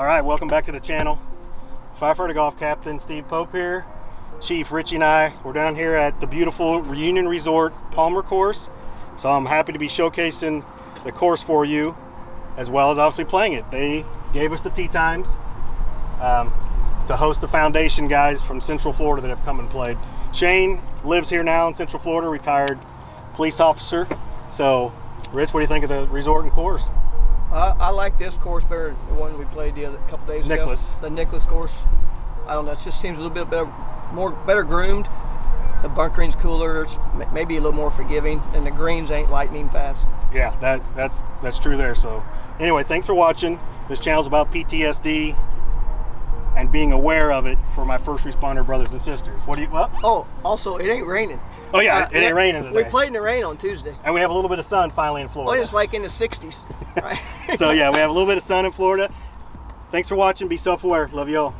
All right, welcome back to the channel. Firefighter Golf Captain Steve Pope here. Chief Richie and I, we're down here at the beautiful Reunion Resort Palmer course. So I'm happy to be showcasing the course for you, as well as obviously playing it. They gave us the tee times um, to host the foundation guys from Central Florida that have come and played. Shane lives here now in Central Florida, retired police officer. So, Rich, what do you think of the resort and course? Uh, I like this course better than the one we played the other couple days Nicklaus. ago. The Nicklaus course. I don't know. It just seems a little bit better, more better groomed. The bunkering's cooler. It's maybe a little more forgiving, and the greens ain't lightning fast. Yeah, that that's that's true there. So, anyway, thanks for watching. This channel's about PTSD and being aware of it for my first responder brothers and sisters. What do you? Well, Oh, also, it ain't raining. Oh yeah, Uh, it ain't raining today. We played in the rain on Tuesday. and we have a little bit of sun finally in Well, Florida. it's like in the 60s. Right? so yeah, we have a little bit of sun in Florida. Thanks for watching. Be self-aware. Love you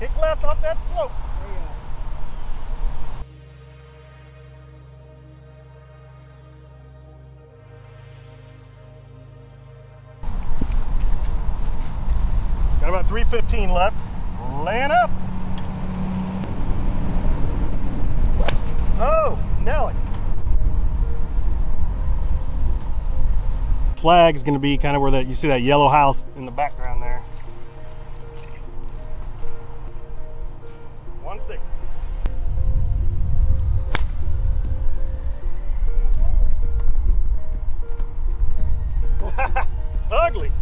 Kick left off that slope. Got about 315 left. Laying up. Oh, Nelly. Flag is going to be kind of where that you see that yellow house in the background there. Ugly.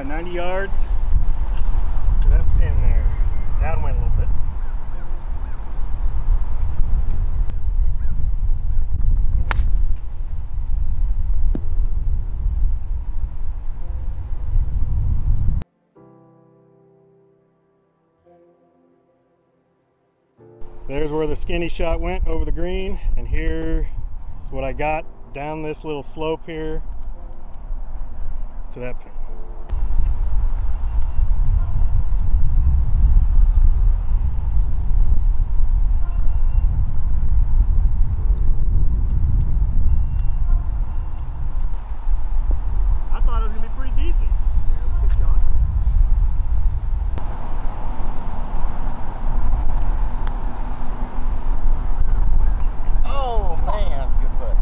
Right, 90 yards. to That pin there. Downwind a little bit. There's where the skinny shot went over the green, and here's what I got down this little slope here to that pin. I thought it was gonna be pretty decent. Oh man, that's a good putt.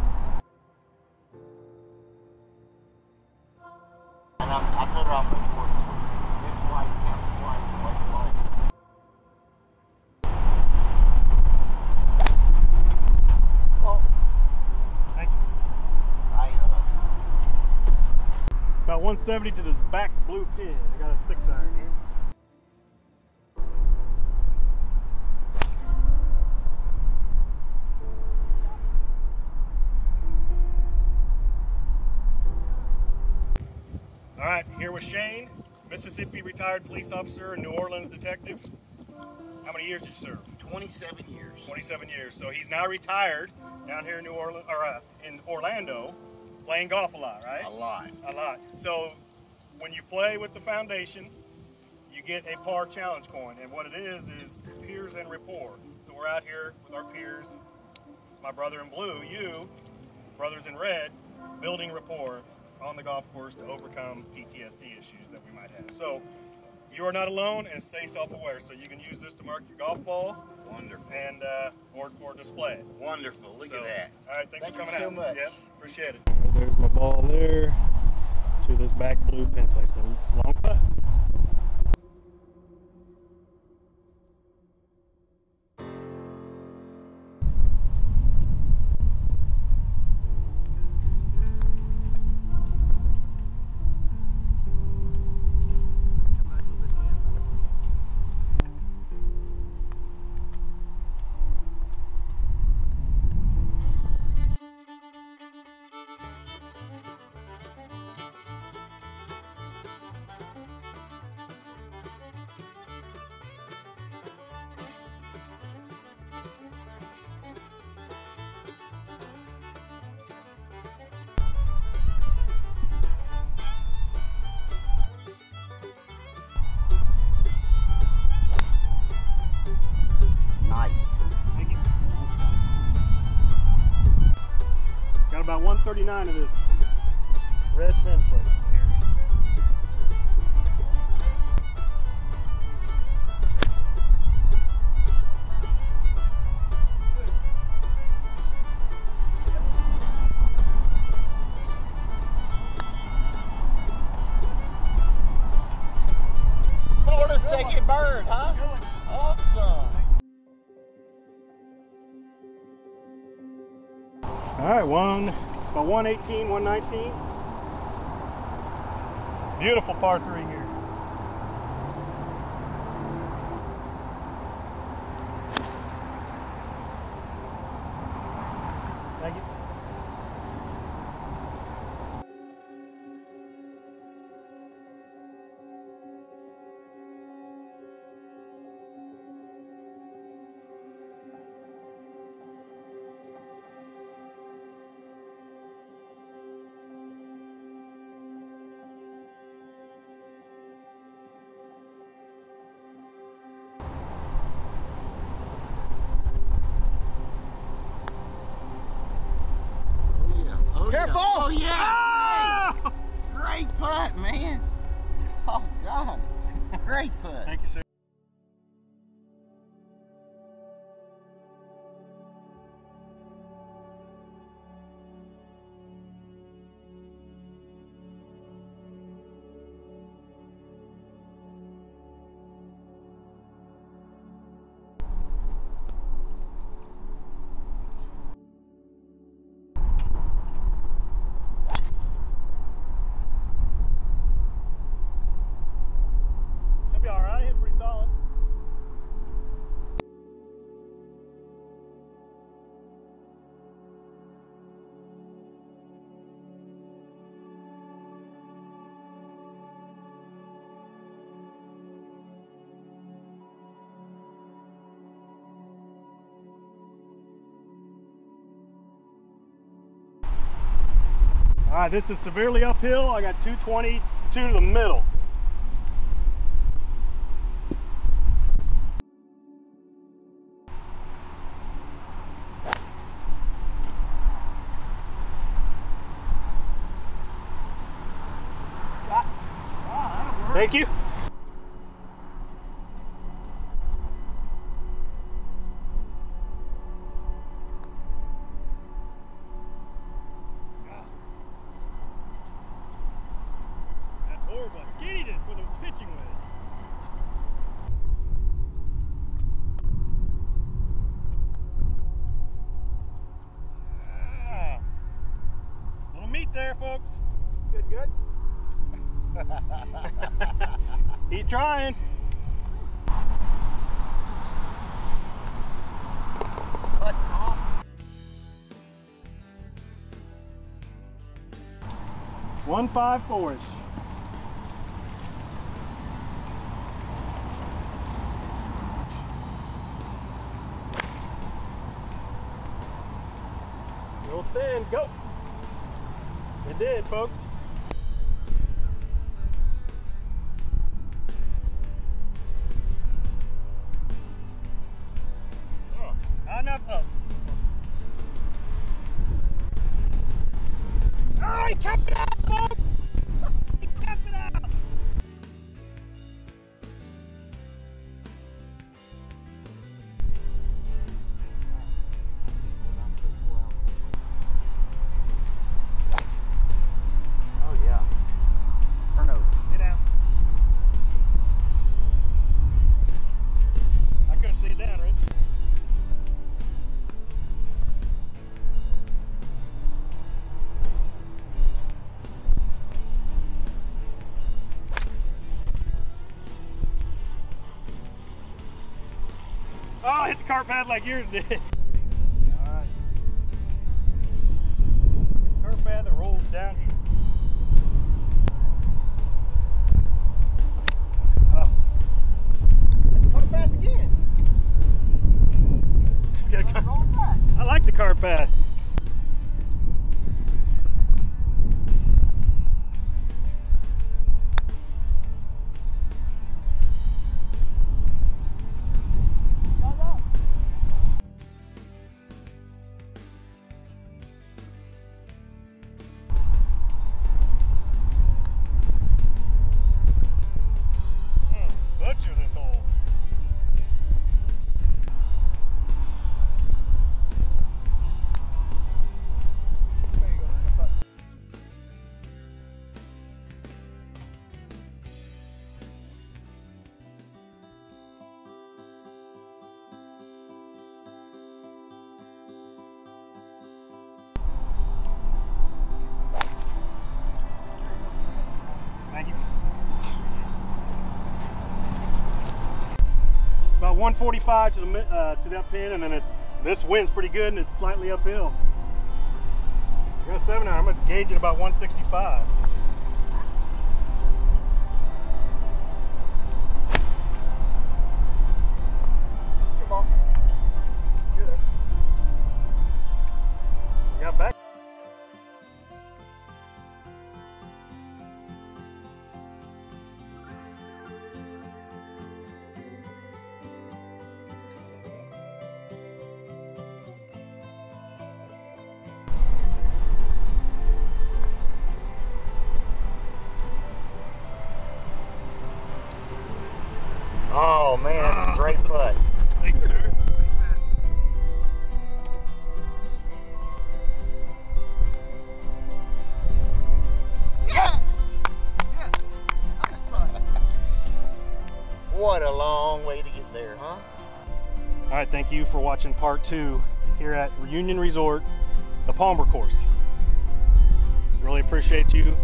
And I'm, I put her off the court. This flight's kind of flight, white flight. oh, Thank you. I uh, About 170 to this back blue pin. I got a six iron here. All right, here with Shane, Mississippi retired police officer and New Orleans detective. How many years did you serve? 27 years. 27 years. So he's now retired down here in New Orleans or uh, in Orlando. Playing golf a lot, right? A lot. A lot. So when you play with the foundation, you get a par challenge coin. And what it is, is peers and rapport. So we're out here with our peers, my brother in blue, you, brothers in red, building rapport on the golf course to overcome PTSD issues that we might have. So you are not alone and stay self-aware. So you can use this to mark your golf ball Wonderful. and uh, or, or display. Wonderful. Look So, at that. All right, thanks Thank for you coming so out. much. Yep, appreciate it. There's my ball there to this back blue pin placement. Long 39 of this red pin place. Second bird, huh? Awesome. All right, one, about 118, 119. Beautiful par three here. Yeah. Oh, Yeah. Oh yeah. Ah! Great putt, man. Oh God. Great putt. Thank you, sir. All right, this is severely uphill. I got 222 to the middle. Thank you. Meat there, folks. Good, good. He's trying. Awesome. One five four-ish. Real thin, go. It did, folks. Oh, hit the car pad like yours did. Alright. Hit the car pad that rolls down here. Oh, Put it back again. it's gonna come. Roll. I like the car pad. 145 to the uh, to that pin, and then it, this wind's pretty good, and it's slightly uphill. I got a seven iron. I'm gonna gauge it about 165. What a long way to get there, huh? All right, thank you for watching part two here at Reunion Resort, the Palmer course. Really appreciate you.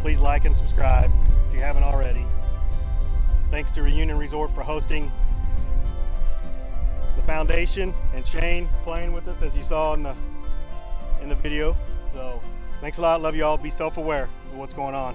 Please like and subscribe if you haven't already. Thanks to Reunion Resort for hosting the foundation and Shane playing with us as you saw in the in the video. So thanks a lot. Love you all. Be self-aware of what's going on.